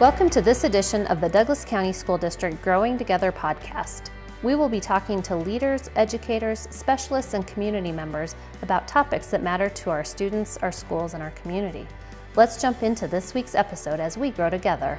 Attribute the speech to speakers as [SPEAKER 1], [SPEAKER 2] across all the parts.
[SPEAKER 1] Welcome to this edition of the Douglas County School District Growing Together podcast. We will be talking to leaders, educators, specialists, and community members about topics that matter to our students, our schools, and our community. Let's jump into this week's episode as we grow together.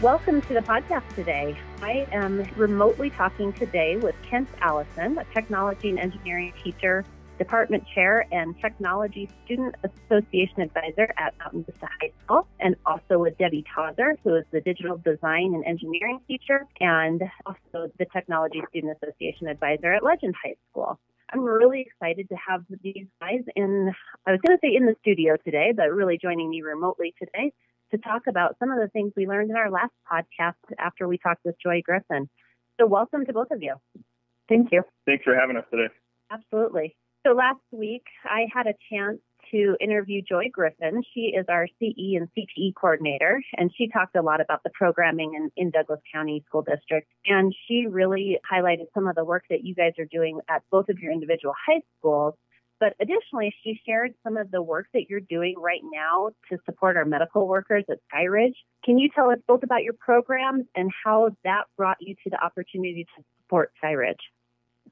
[SPEAKER 1] Welcome to the podcast today. I am remotely talking today with Kent Allison, a technology and engineering teacher Department Chair and Technology Student Association Advisor at Mountain Vista High School, and also with Debbie Tauser, who is the Digital Design and Engineering teacher, and also the Technology Student Association Advisor at Legend High School. I'm really excited to have these guys in, I was going to say in the studio today, but really joining me remotely today to talk about some of the things we learned in our last podcast after we talked with Joy Griffin. So, welcome to both of you.
[SPEAKER 2] Thank you.
[SPEAKER 3] Thanks for having us today.
[SPEAKER 1] Absolutely. So last week, I had a chance to interview Joy Griffin. She is our CE and CTE coordinator, and she talked a lot about the programming in, in Douglas County School District. And she really highlighted some of the work that you guys are doing at both of your individual high schools. But additionally, she shared some of the work that you're doing right now to support our medical workers at Skyridge. Can you tell us both about your programs and how that brought you to the opportunity to support Skyridge?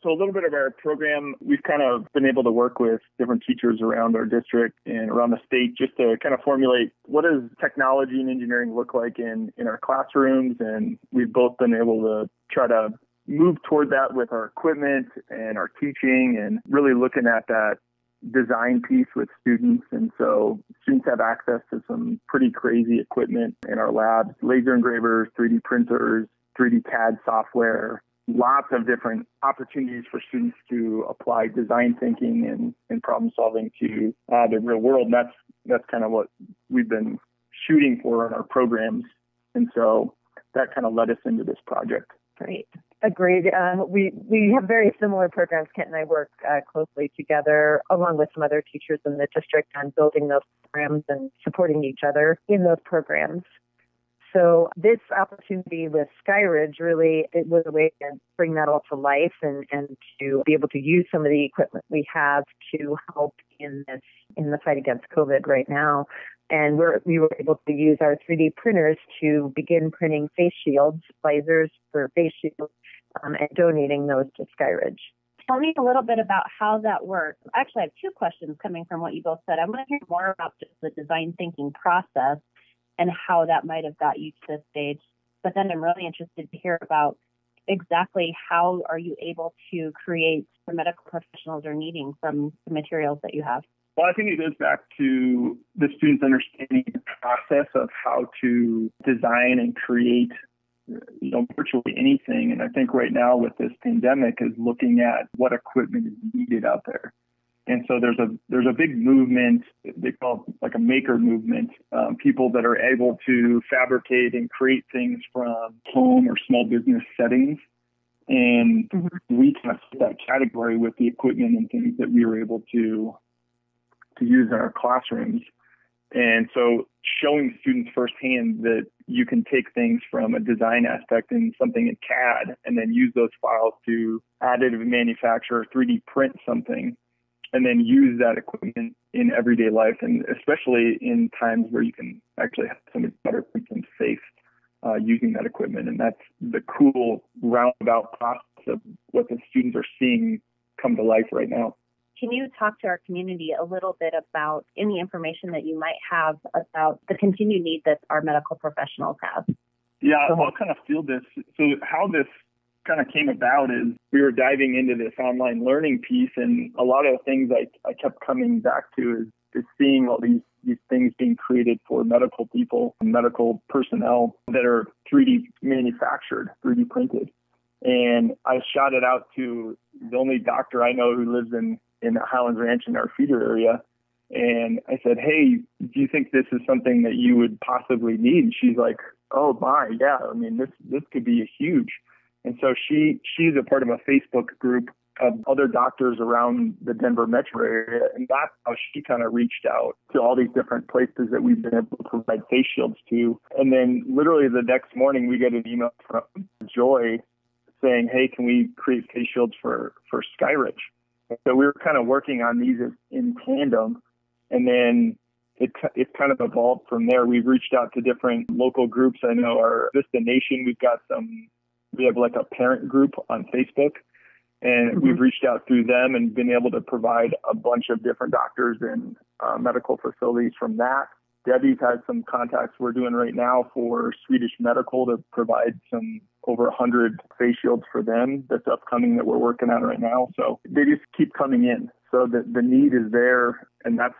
[SPEAKER 3] So a little bit of our program, we've kind of been able to work with different teachers around our district and around the state just to kind of formulate what does technology and engineering look like in, in our classrooms. And we've both been able to try to move toward that with our equipment and our teaching and really looking at that design piece with students. And so students have access to some pretty crazy equipment in our labs, laser engravers, 3D printers, 3D CAD software, lots of different opportunities for students to apply design thinking and, and problem solving to uh, the real world. And that's that's kind of what we've been shooting for in our programs, and so that kind of led us into this project.
[SPEAKER 2] Great. Agreed. Um, we we have very similar programs. Kent and I work uh, closely together, along with some other teachers in the district, on building those programs and supporting each other in those programs. So this opportunity with Skyridge really it was a way to bring that all to life and, and to be able to use some of the equipment we have to help in this in the fight against COVID right now. And we're, we were able to use our 3D printers to begin printing face shields, visors for face shields, um, and donating those to Skyridge.
[SPEAKER 1] Tell me a little bit about how that works. Actually, I have two questions coming from what you both said. I want to hear more about just the design thinking process and how that might have got you to this stage. But then I'm really interested to hear about exactly how are you able to create the medical professionals are needing from the materials that you have.
[SPEAKER 3] Well, I think it goes back to the students understanding the process of how to design and create you know virtually anything and i think right now with this pandemic is looking at what equipment is needed out there and so there's a there's a big movement they call it like a maker movement. Um, people that are able to fabricate and create things from home or small business settings. And mm-hmm. we kind of fit that category with the equipment and things that we were able to to use in our classrooms. And so showing students firsthand that you can take things from a design aspect and something in CAD and then use those files to additive manufacture or 3D print something and then use that equipment in everyday life, and especially in times where you can actually have somebody better symptoms safe uh, using that equipment. And that's the cool roundabout process of what the students are seeing come to life right now.
[SPEAKER 1] Can you talk to our community a little bit about any information that you might have about the continued need that our medical professionals have?
[SPEAKER 3] Yeah, I'll kind of feel this. So, how this kind of came about is we were diving into this online learning piece, and a lot of things I, I kept coming back to is, is seeing all these these things being created for medical people, medical personnel that are 3D manufactured, 3D printed. And I shot it out to the only doctor I know who lives in in Highlands Ranch in our feeder area. And I said, Hey, do you think this is something that you would possibly need? And she's like, Oh my, yeah. I mean, this this could be a huge. And so she she's a part of a Facebook group of other doctors around the Denver metro area. And that's how she kind of reached out to all these different places that we've been able to provide face shields to. And then literally the next morning, we get an email from Joy saying, hey, can we create face shields for, for Skyridge? So we were kind of working on these in tandem. And then it, it's kind of evolved from there. We've reached out to different local groups. I know our Vista Nation, we've got some, we have like a parent group on Facebook and mm-hmm. we've reached out through them and been able to provide a bunch of different doctors and uh, medical facilities from that. Debbie's had some contacts we're doing right now for Swedish Medical to provide some over 100 face shields for them that's upcoming that we're working on right now. So they just keep coming in. So the, the need is there, and that's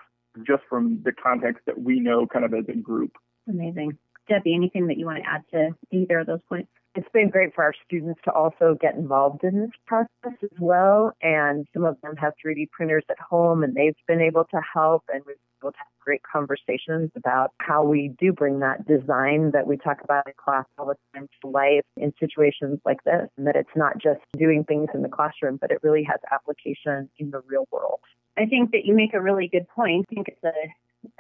[SPEAKER 3] just from the context that we know kind of as a group.
[SPEAKER 1] Amazing. Debbie, anything that you want to add to either of those points?
[SPEAKER 2] It's been great for our students to also get involved in this process as well. And some of them have 3D printers at home and they've been able to help and we've been able to have great conversations about how we do bring that design that we talk about in class all the time to life in situations like this. And that it's not just doing things in the classroom, but it really has application in the real world.
[SPEAKER 1] I think that you make a really good point. I think it's a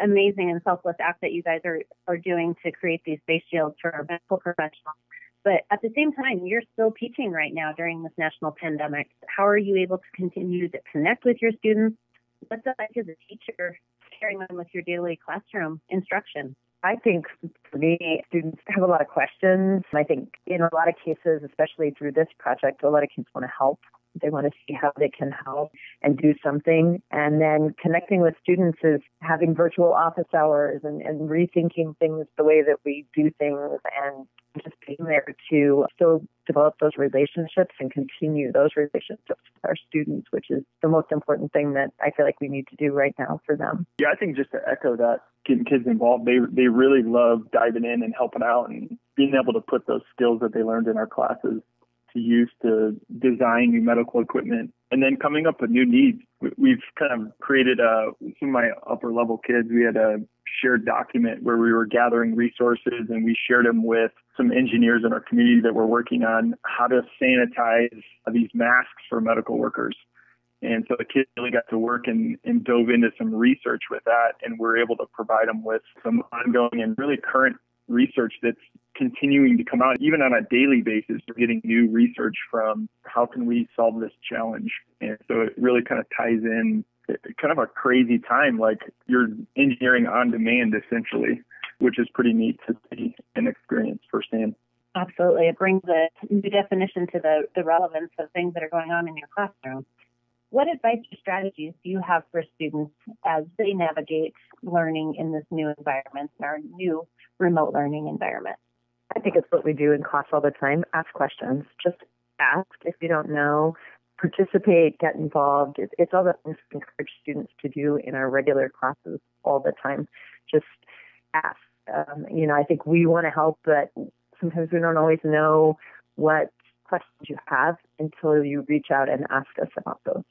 [SPEAKER 1] amazing and selfless act that you guys are, are doing to create these face shields for our medical professionals. But at the same time, you're still teaching right now during this national pandemic. How are you able to continue to connect with your students? What's it like as a teacher carrying on with your daily classroom instruction?
[SPEAKER 2] I think for me, students have a lot of questions. I think in a lot of cases, especially through this project, a lot of kids want to help. They want to see how they can help and do something. And then connecting with students is having virtual office hours and, and rethinking things the way that we do things and just being there to still develop those relationships and continue those relationships with our students, which is the most important thing that I feel like we need to do right now for them.
[SPEAKER 3] Yeah, I think just to echo that, getting kids involved, they they really love diving in and helping out and being able to put those skills that they learned in our classes to use to design new medical equipment and then coming up with new needs. We've kind of created a, some of my upper level kids, we had a shared document where we were gathering resources and we shared them with some engineers in our community that were working on how to sanitize these masks for medical workers. And so the kids really got to work and, and dove into some research with that, and we're able to provide them with some ongoing and really current research that's continuing to come out even on a daily basis we're getting new research from how can we solve this challenge? And so it really kind of ties in kind of a crazy time like you're engineering on demand essentially which is pretty neat to see and experience firsthand.
[SPEAKER 1] Absolutely. It brings a new definition to the, the relevance of things that are going on in your classroom what advice or strategies do you have for students as they navigate learning in this new environment, in our new remote learning environment?
[SPEAKER 2] I think it's what we do in class all the time. Ask questions. Just ask if you don't know. Participate, get involved. It's all things we encourage students to do in our regular classes all the time. Just ask. Um, you know, I think we want to help, but sometimes we don't always know what questions you have until you reach out and ask us about those.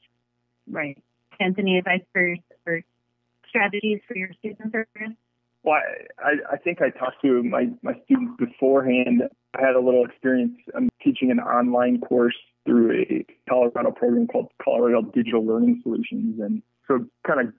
[SPEAKER 1] Right. Anthony, advice for, strategies for your students or
[SPEAKER 3] well, I, I think I talked to my, my students beforehand. I had a little experience. I'm teaching an online course through a Colorado program called Colorado Digital Learning Solutions. And so kind of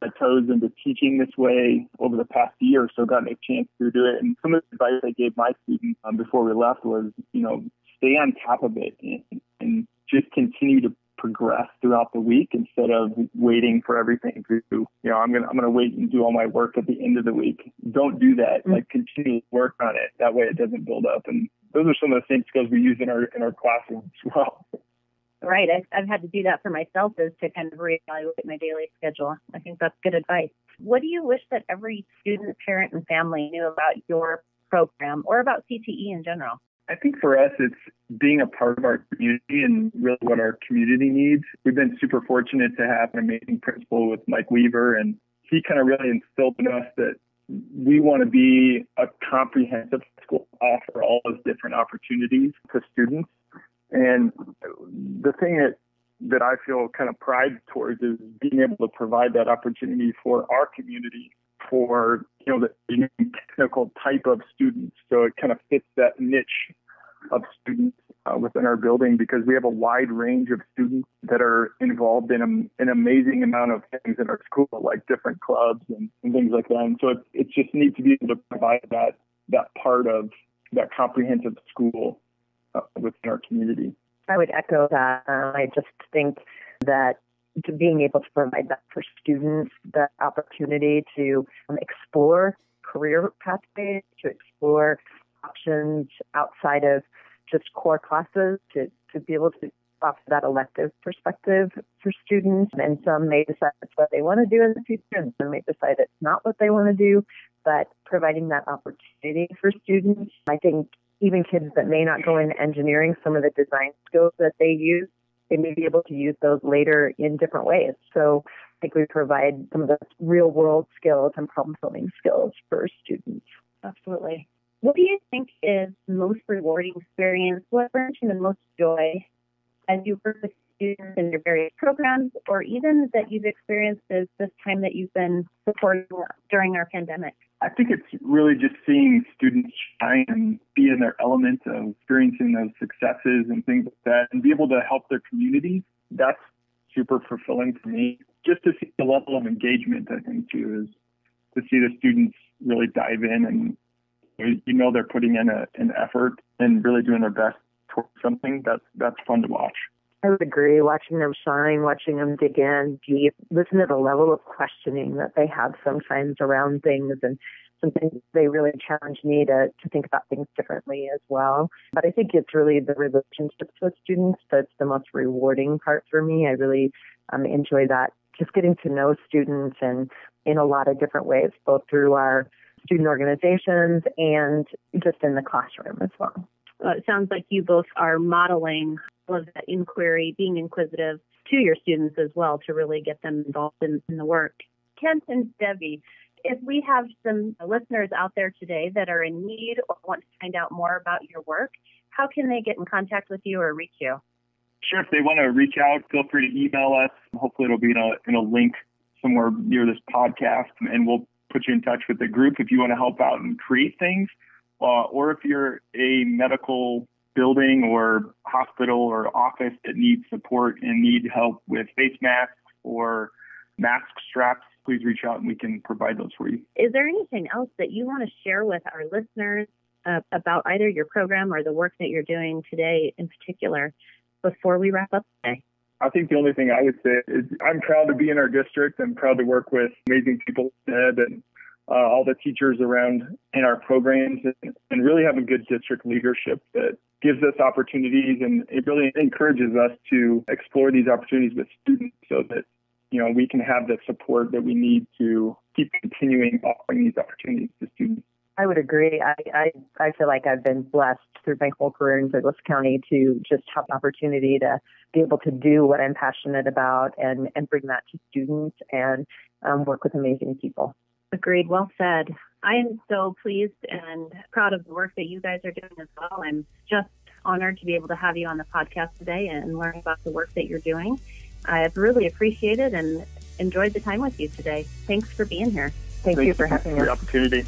[SPEAKER 3] my toes into teaching this way over the past year so, got a chance to do it. And some of the advice I gave my students um, before we left was, you know, stay on top of it and, and just continue to progress throughout the week instead of waiting for everything to you know i'm gonna i'm gonna wait and do all my work at the end of the week. Don't do that. Mm-hmm. like continue to work on it. That way it doesn't build up. And those are some of the same skills we use in our in our classroom as well.
[SPEAKER 1] Right. I've, I've had to do that for myself is to kind of reevaluate my daily schedule. I think that's good advice. What do you wish that every student parent and family knew about your program or about cte in general
[SPEAKER 3] I think for us, it's being a part of our community and really what our community needs. We've been super fortunate to have an amazing principal with Mike Weaver, and he kind of really instilled in us that we want to be a comprehensive school, offer all those different opportunities to students. And the thing that that I feel kind of pride towards is being able to provide that opportunity for our community for you know the technical type of students. So it kind of fits that niche of students uh, within our building because we have a wide range of students that are involved in a, an amazing amount of things in our school, like different clubs and, and things like that. And so it, just neat to be able to provide that that part of that comprehensive school uh, within our community.
[SPEAKER 2] I would echo that. Uh, I just think that being able to provide that for students, the opportunity to um, explore career pathways, to explore options outside of just core classes, to, to be able to offer that elective perspective for students. And some may decide that's what they want to do in the future, and some may decide it's not what they want to do. But providing that opportunity for students, I think even kids that may not go into engineering, some of the design skills that they use, they may be able to use those later in different ways. So I think we provide some of the real world skills and problem solving skills for students.
[SPEAKER 1] Absolutely. What do you think is the most rewarding experience? What brings you the most joy as you work with students in your various programs, or even that you've experienced as this time that you've been supporting during our pandemic?
[SPEAKER 3] I think it's really just seeing students shine and be in their element of experiencing those successes and things like that and be able to help their communities. That's super fulfilling for me. Just to see the level of engagement, I think, too, is to see the students really dive in and you know they're putting in a, an effort and really doing their best towards something. That's that's fun to watch.
[SPEAKER 2] I would agree. Watching them shine, watching them dig in deep, listen to the level of questioning that they have sometimes around things and something they really challenge me to, to think about things differently as well. But I think it's really the relationships with students that's the most rewarding part for me. I really um, enjoy that, just getting to know students and in a lot of different ways, both through our student organizations and just in the classroom as well.
[SPEAKER 1] Uh, it sounds like you both are modeling of that inquiry, being inquisitive to your students as well to really get them involved in, in the work. Kent and Debbie, if we have some listeners out there today that are in need or want to find out more about your work, how can they get in contact with you or reach you?
[SPEAKER 3] Sure. If they want to reach out, feel free to email us. Hopefully, it'll be in a, in a link somewhere near this podcast, and we'll put you in touch with the group if you want to help out and create things. Uh, or if you're a medical building or hospital or office that needs support and need help with face masks or mask straps, please reach out and we can provide those for you.
[SPEAKER 1] Is there anything else that you want to share with our listeners uh, about either your program or the work that you're doing today in particular before we wrap up today?
[SPEAKER 3] I think the only thing I would say is I'm proud to be in our district. I'm proud to work with amazing people and uh, all the teachers around in our programs and, and really have a good district leadership that gives us opportunities and it really encourages us to explore these opportunities with students so that you know we can have the support that we need to keep continuing offering these opportunities to students.
[SPEAKER 2] I would agree. I, I, I feel like I've been blessed through my whole career in Douglas County to just have the opportunity to be able to do what I'm passionate about and, and bring that to students and um, work with amazing people.
[SPEAKER 1] Agreed. Well said. I am so pleased and proud of the work that you guys are doing as well. I'm just honored to be able to have you on the podcast today and learn about the work that you're doing. I've really appreciated and enjoyed the time with you today. Thanks for being here.
[SPEAKER 3] Thank
[SPEAKER 2] you for having
[SPEAKER 3] us.
[SPEAKER 2] The
[SPEAKER 3] opportunity.